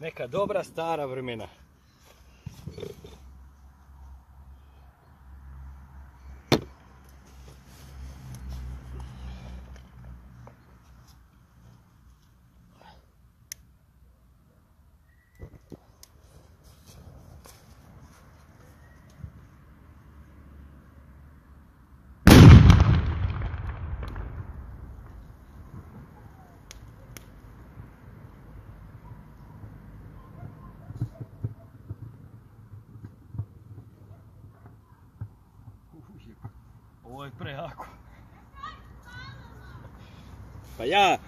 Neka dobra stara vremena. Ovo je prejako. Pa ja